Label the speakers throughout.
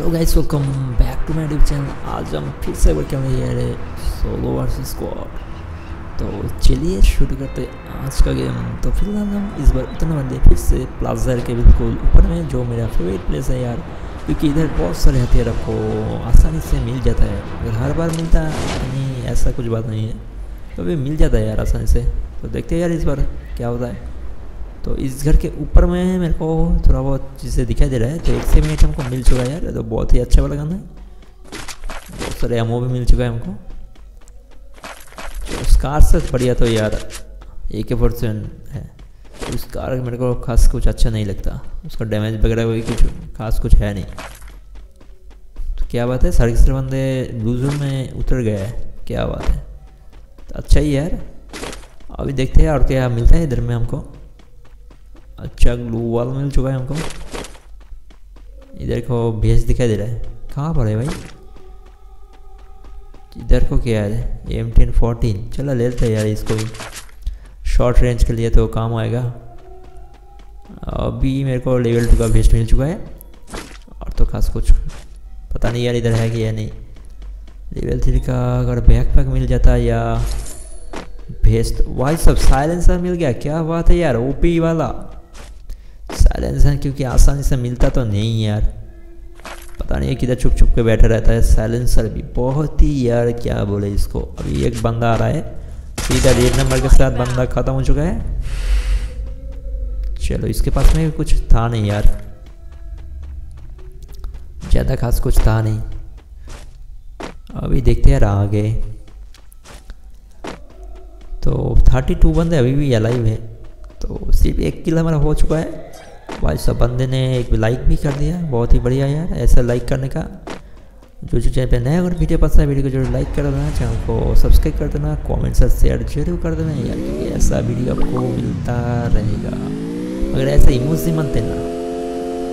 Speaker 1: Hello guys welcome back to my YouTube channel आज हम फिर से वर्क में ये रहे सोलो वर्सेस स्क्वाड तो चलिए शुरू करते आज का गेम तो फ़िलहाल हम इस बार उतना बंदे फिर से प्लाजर के बिल्कुल ऊपर में, जो मेरा फेवरेट प्लेस है यार. क्योंकि इधर बहुत सारे हथियार आपको आसानी से मिल जाता है. अगर हर बार मिलता नहीं, ऐसा कुछ बात नहीं है. तो मिल जाता है यार आसानी से. तो देखते हैं यार इस बार क्या होता है. तो इस घर के ऊपर में मेरे को थोड़ा बहुत चीज़ें दिखाई दे रहा है। तो एक से मिनट हमको मिल चुका है यार तो बहुत ही अच्छा वाला गन है। बहुत सारे एमओ भी मिल चुका है हमको। तो स्कार से बढ़िया तो यार ए के फोर्सन है। तो उस कार मेरे को खास कुछ अच्छा नहीं लगता। उसका डैमेज वगैरह कोई कुछ, खास कुछ है नहीं। तो क्या बात है साढ़े सर बंदे ब्लू में उतर गए हैं। क्या बात है। तो अच्छा ही यार। अभी देखते हैं और क्या मिलता है इधर में हमको। अच्छा ग्लू वॉल मिल चुका है हमको। इधर को भेज दिखाई दे रहा है। कहाँ पर है भाई? इधर को क्या है? एम टेन फोर्टीन चलो ले लेते हैं यार इसको भी। शॉर्ट रेंज के लिए तो काम आएगा। अभी मेरे को लेवल टू का भेस्ट मिल चुका है। और तो खास कुछ पता नहीं यार इधर है कि या नहीं। लेवल थ्री का अगर बैक पैक मिल जाता या भेस्ट वाई सब साइलेंसर मिल गया। क्या बात है यार ओपी वाला। साइलेंसर क्योंकि आसानी से मिलता तो नहीं यार। पता नहीं किधर छुप छुप के बैठा रहता है। साइलेंसर भी बहुत ही यार, क्या बोले इसको। अभी एक बंदा आ रहा है। सीधा डेढ़ नंबर के साथ बंदा ख़त्म हो चुका है। चलो, इसके पास में कुछ था नहीं यार। ज़्यादा खास कुछ था नहीं। अभी देखते यार आगे। तो थर्टी टू बंदे अभी भी अलाइव है। तो सिर्फ़ एक किल हमारा हो चुका है। भाई सब बंदे ने एक लाइक भी कर दिया। बहुत ही बढ़िया यार, ऐसा लाइक करने का। जो जो चैनल पे नया अगर वीडियो पसंद है वीडियो को ज़रूर लाइक कर देना। चैनल को सब्सक्राइब कर देना। कमेंट और शेयर ज़रूर कर देना यार, क्योंकि ऐसा वीडियो आपको मिलता रहेगा। अगर ऐसे इमोजी मनते ना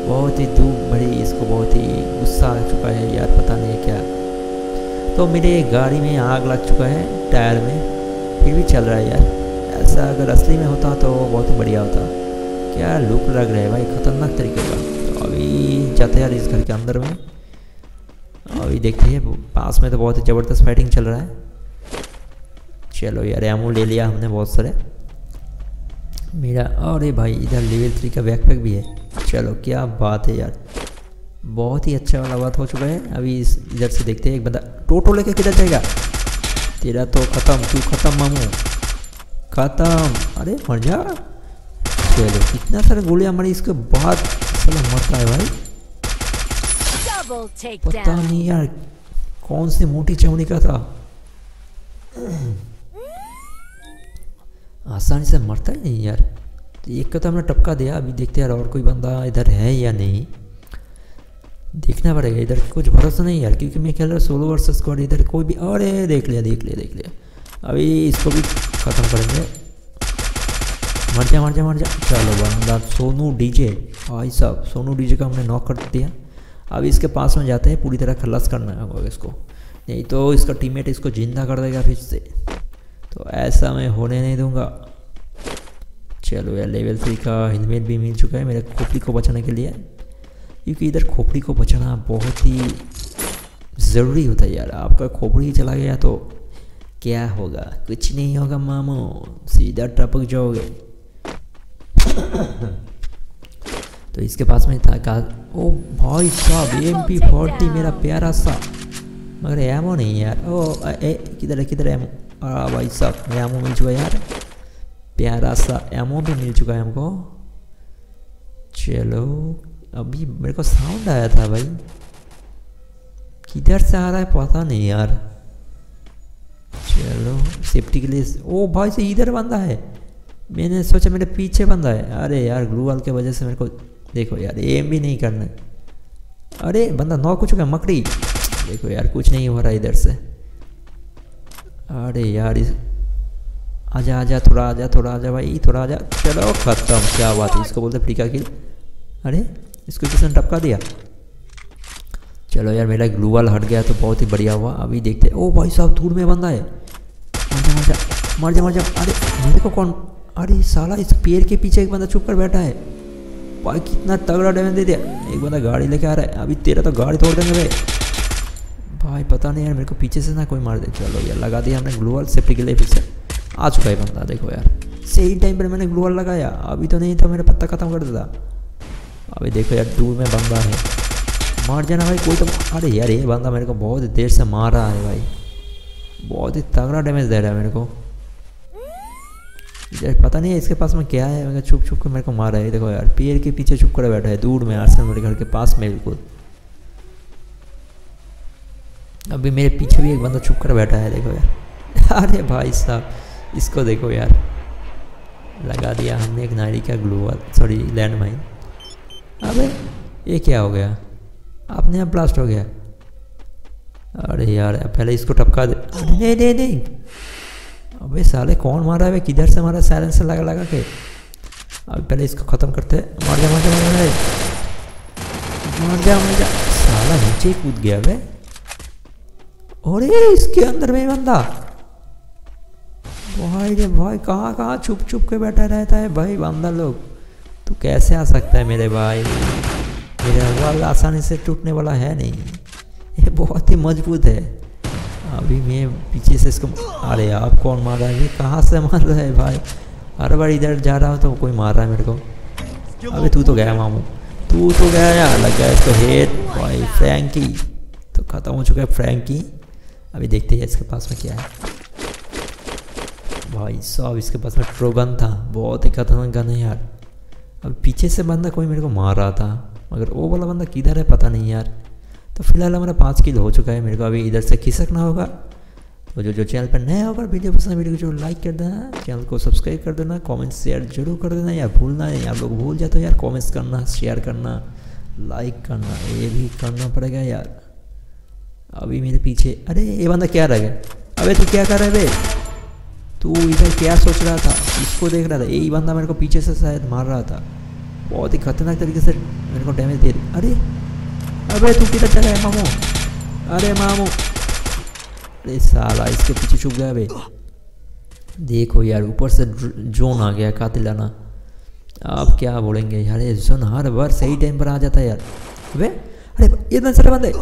Speaker 1: बहुत ही धूप भरी इसको बहुत ही गुस्सा आ चुका है यार, पता नहीं क्या। तो मेरे गाड़ी में आग लग चुका है, टायर में। फिर भी चल रहा है यार। ऐसा अगर असली में होता तो बहुत ही बढ़िया होता। क्या लुक लग रहा है भाई? खतरनाक तरीके का। तो अभी जाते यार इस घर के अंदर में। अभी देखते हैं, पास में तो बहुत ही ज़बरदस्त फाइटिंग चल रहा है। चलो यार एमो ले लिया हमने बहुत सारे। मेरा, अरे भाई, इधर लेवल थ्री का बैकपैक भी है। चलो, क्या बात है यार। बहुत ही अच्छा वाला बात हो चुका है। अभी इस, इधर से देखते हैं, एक बंदा टोटो लेके किधर जाएगा? तेरा तो ख़त्म, तू ख़त्म, मामू। ख़त्म। अरे, मर जा। चलो। कितना सारा गोलियाँ मारी इसके बाद चलो मरता है भाई। पता नहीं यार कौन सी मोटी चमड़ी का था। आसानी से मरता ही नहीं यार। तो एक का तो हमने टपका दिया अभी देखते यार और कोई बंदा इधर है या नहीं। देखना पड़ेगा इधर कुछ भरोसा नहीं यार क्योंकि मैं खेल रहा सोलो वर्सेस स्क्वाड इधर कोई भी अरे देख लिया देख लिया देख लिया। अभी इसको भी ख़त्म करेंगे। मर जा मर जा मर जा। चलो बंदा, सोनू डीजे। भाई साहब, सोनू डीजे का हमने नॉक कर दिया। अब इसके पास में जाते हैं, पूरी तरह खलास करना होगा इसको। नहीं तो इसका टीममेट इसको ज़िंदा कर देगा फिर से। तो ऐसा मैं होने नहीं दूँगा। चलो यार लेवल थ्री का हेलमेट भी मिल चुका है मेरे खोपड़ी को बचाने के लिए। क्योंकि इधर खोपड़ी को बचाना बहुत ही ज़रूरी होता है यार। आपका खोपड़ी चला गया तो क्या होगा? कुछ नहीं होगा, मामो। सीधा टपक जाओगे। तो इसके पास में था कहा ओ भाई साहब एम पी फोर्टी मेरा प्यारा सा। मगर एमो नहीं यार। ओ ए किधर है किधर एमो आ भाई साहब एमो मिल चुका है यार। प्यारा सा एमो भी मिल चुका है हमको। चलो अभी मेरे को साउंड आया था भाई। किधर से आ रहा है पता नहीं यार। चलो सेफ्टी के लिए ओ भाई से इधर बंदा है। मैंने सोचा मेरे पीछे बंदा है। अरे यार ग्लू वाल के वजह से मेरे को, देखो यार एम भी नहीं करना अरे, बंदा नॉक हो है, मकड़ी। देखो यार, कुछ नहीं हो रहा इधर से। अरे यार, इस आजा आजा, थोड़ा आजा थोड़ा आजा भाई, थोड़ा आजा। चलो, खत्म, क्या बात है, इसको बोलते फ्रीका किल। अरे, इसको किसने टपका दिया। चलो यार, मेरा ग्लू वाल हट गया तो बहुत ही बढ़िया हुआ। अभी देखते ओ भाई साहब दूर में बंदा है। मर जा मर जा मर जा मर जा। अरे, मेरे को कौन अरे साला, इस पेड़ के पीछे एक बंदा छुप कर बैठा है। भाई, कितना तगड़ा डैमेज दे दिया। एक बंदा गाड़ी लेके आ रहा है। अभी तेरा तो गाड़ी तोड़ देंगे भाई। भाई, पता नहीं यार, मेरे को पीछे से ना कोई मार दे। चलो यार, लगा दिया हमने ग्लूवल सेफ्टी के लिए फिर से। आ चुका है बंदा, देखो यार। सही टाइम पर मैंने ग्लूवल लगाया। अभी तो नहीं था, मेरा पत्ता खत्म कर देता। अभी देखो यार दूर में बंदा है। मार जाना भाई, कोई तो अरे यार, ये बंदा मेरे को बहुत देर से मार रहा है भाई। बहुत ही तगड़ा डैमेज दे रहा है मेरे को। पता नहीं है इसके पास में क्या है। मैं छुप छुप के मेरे को मार रहा है देखो यार पेड़ के पीछे छुप कर बैठा है, दूर में आर्सन मेरे घर के पास में बिल्कुल। अभी मेरे पीछे भी एक बंदा छुप कर बैठा है, देखो यार। अरे भाई साहब, इसको देखो यार। लगा दिया हमने एक नारी का ग्लूवल सॉरी लैंड माइन अबे, ये क्या हो गया? अपने आप ब्लास्ट हो गया। अरे यार, पहले इसको टपका दे। नहीं नहीं नहीं। अबे साले कौन मारा है? किधर से मारा? साइलेंसर लगा लगा के। अब पहले इसको ख़त्म करते मार जा मार जा मार जा मार जा मार जा साला नीचे कूद गया बे अरे इसके अंदर में बंदा। भाई रे भाई, कहाँ कहाँ छुप छुप के बैठा रहता है भाई बंदा लोग? तो कैसे आ सकता है मेरे भाई? मेरा वाल आसानी से टूटने वाला है नहीं। ये बहुत ही मज़बूत है। अभी मैं पीछे से इसको अरे आप कौन मार रहा है? ये कहाँ से मार रहा है भाई? हर बार इधर जा रहा हो तो कोई मार रहा है मेरे को। अबे तू तो गया मामू। तू तो गया यार, लग गया इसको हेड भाई फ्रैंकी तो ख़त्म हो चुका है फ्रैंकी अभी देखते हैं इसके पास में क्या है। भाई साहब, इसके पास में ट्रोगन था। बहुत ही खतरनाक गन है यार। अब पीछे से बंदा कोई मेरे को मार रहा था। मगर वो वाला बंदा किधर है पता नहीं यार। तो फ़िलहाल हमारा पाँच किलो हो चुका है। मेरे को अभी इधर से खिसकना होगा। तो जो जो चैनल पर नया होगा, वीडियो पसंद वीडियो को जो लाइक कर देना। चैनल को सब्सक्राइब कर देना कमेंट शेयर ज़रूर कर देना। यार भूलना नहीं, आप लोग भूल जाते हो यार कमेंट्स करना शेयर करना लाइक करना, ये भी करना पड़ेगा यार। अभी मेरे पीछे, अरे ये बंदा क्या रह गया? अबे तू क्या कर रहा बे? तू इधर क्या सोच रहा था? इसको देख रहा था। यही बंदा मेरे को पीछे से शायद मार रहा था। बहुत ही खतरनाक तरीके से मेरे को डैमेज दे रही अरे अबे तू किधर चला है, मामू? अरे मामू। अरे साला, इसके पीछे छुप गया भाई देखो यार, ऊपर से जोन आ गया कातिलाना आप क्या बोलेंगे यार, ये जोन हर बार सही टाइम पर आ जाता है यार। अबे, अरे इतने सारे बंदे,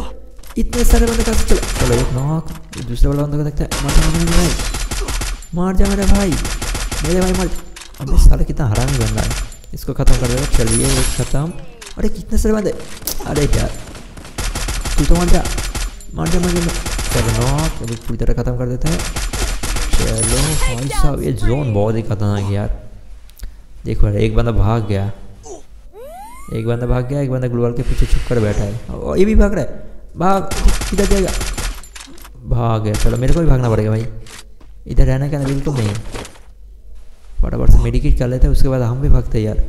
Speaker 1: इतने सारे बंदे कैसे चलो? चलो, एक नॉक दूसरे वाले बंदे को देखते हैं। मार मार भाई। मार जा, मेरे भाई। मेरे भाई, मार अबे साले, कितना हरामी बंदा है। इसको ख़त्म कर देगा चलिए ख़त्म। अरे कितने सारे बंदे। अरे यार तू मार जा मार जा मार जा चलो नॉक अभी पूरी तरह ख़त्म कर देते हैं चलो भाई साहब ये जोन बहुत ही खतरनाक यार देखो एक बंदा भाग गया एक बंदा भाग गया एक बंदा ग्लोबल के पीछे छुप कर बैठा है और ये भी भाग रहा है भाग किधर जाएगा भाग गया चलो मेरे को भी भागना पड़ेगा भाई इधर रहने का बिल्कुल नहीं फटाफट से मेडिकेट कर लेते हैं उसके बाद हम भी भागते हैं यार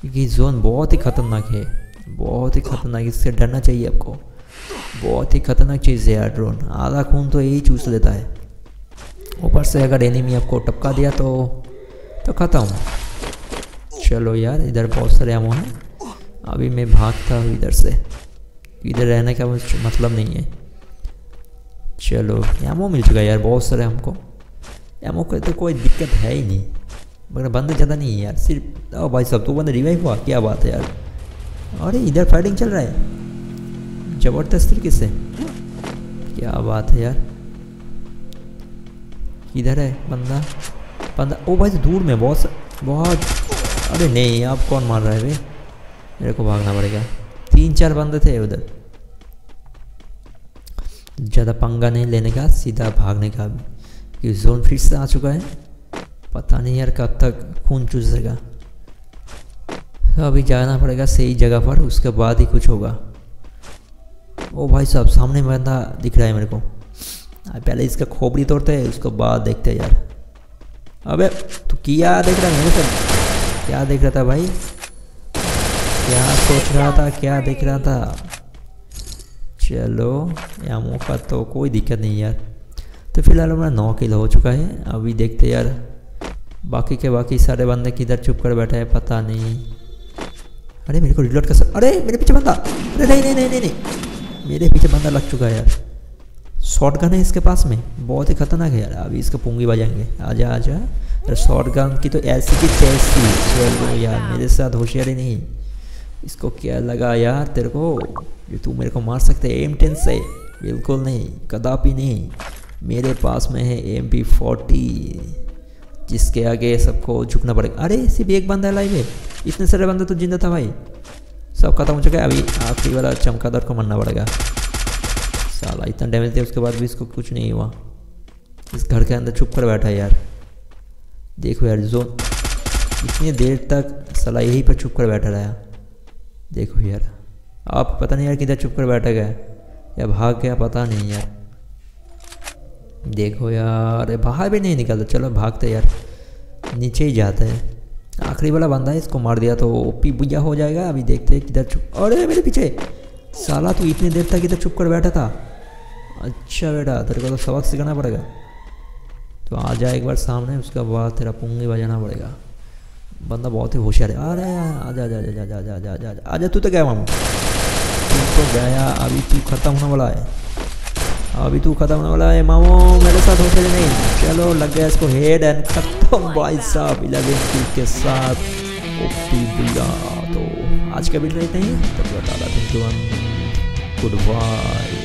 Speaker 1: क्योंकि जोन बहुत ही खतरनाक है बहुत ही खतरनाक इससे डरना चाहिए आपको बहुत ही खतरनाक चीज़ है यार ड्रोन आधा खून तो यही चूस लेता है। ऊपर से अगर एनिमी आपको टपका दिया तो तो ख़त्म। चलो यार, इधर बहुत सारे एमो हैं। अभी मैं भागता हूँ इधर से। इधर रहने का मतलब नहीं है। चलो एमो मिल चुका है यार बहुत सारे हमको। एमो का तो कोई दिक्कत है ही नहीं। मगर बंदे ज़्यादा नहीं है यार, सिर्फ़ ओ भाई सब तो बंदे रिवाइव हुआ? क्या बात है यार। अरे, इधर फाइटिंग चल रहा है। ज़बरदस्त तरीके से क्या बात है यार। इधर है बंदा? बंदा ओ भाई दूर में बहुत बहुत अरे नहीं आप कौन मार रहा है भाई मेरे को भागना पड़ेगा। तीन चार बंदे थे उधर। ज़्यादा पंगा नहीं लेने का सीधा भागने का। भी जोन फिर से आ चुका है। पता नहीं यार कब तक खून चूसेगा। तो अभी जाना पड़ेगा सही जगह पर उसके बाद ही कुछ होगा। ओ भाई साहब, सामने बंदा दिख रहा है मेरे को। पहले इसका खोपड़ी तोड़ते हैं, उसके बाद देखते हैं यार। अबे, तू क्या देख रहा है मेरे से क्या देख रहा था भाई? क्या सोच रहा था, क्या देख रहा था? चलो या मौका तो कोई दिक्कत नहीं यार। तो फ़िलहाल हमारा नौ किलो हो चुका है, अभी देखते यार। बाकी के बाकी सारे बंदे किधर चुप कर बैठे हैं, पता नहीं। अरे मेरे को रिलोड कर अरे, मेरे पीछे बंदा। अरे नहीं नहीं नहीं नहीं नहीं। मेरे पीछे बंदा लग चुका है यार। शॉर्ट है इसके पास में। बहुत ही खतरनाक है यार। अभी इसको पुंगी बजाएँगे। आजा आजा। यार शॉर्ट गन की तो ऐसी की तैसी चलो यार। मेरे साथ होशियारी नहीं। इसको क्या लगा यार तेरे को? ये तू मेरे को मार सकते एम टेन से। बिल्कुल नहीं। कदापि नहीं। मेरे पास में है एम पी फोर्टी जिसके आगे सबको झुकना पड़ेगा। अरे सिर्फ़ एक बंदा लाइव है। इतने सारे बंदा तो ज़िंदा था भाई। सब खत्म हो चुका है। अभी आखिरी वाला चमकादर को मरना पड़ेगा। साला, इतना डैमेज दिया, उसके बाद भी इसको कुछ नहीं हुआ। इस घर के अंदर छुप कर बैठा है यार। देखो यार, जो इतनी देर तक साला यहीं पर छुप कर बैठा रहा। देखो यार, आप पता नहीं यार किधर छुप कर बैठा गया। या भाग गया, पता नहीं यार। देखो यार बाहर भी नहीं निकलता। चलो भागते यार। नीचे ही जाते हैं। आखिरी वाला बंदा है इसको मार दिया तो ओपी बुझा हो जाएगा अभी देखते हैं किधर चुप अरे मेरे पीछे साला तो इतनी देर तक इधर चुप कर बैठा था अच्छा बेटा तेरे को तो सबक सिखाना पड़ेगा तो आ जाए एक बार सामने उसके बाद तेरा पुंगी बजाना पड़ेगा बंदा बहुत ही होशियार है अरे आजा आजा जा आजा जा आजा आजा आजा तू तो गया मामू तू तो गया अभी तू खत्म होने वाला है अभी तू खत्म होने वाला है, मामो, मेरे साथ होते नहीं। चलो, लग गया इसको हेड एंड खत्म, भाई साहब इलेवन टू के साथ। तो। आज का वीडियो इतना ही, तब बता रहा थैंक यू गुड बाय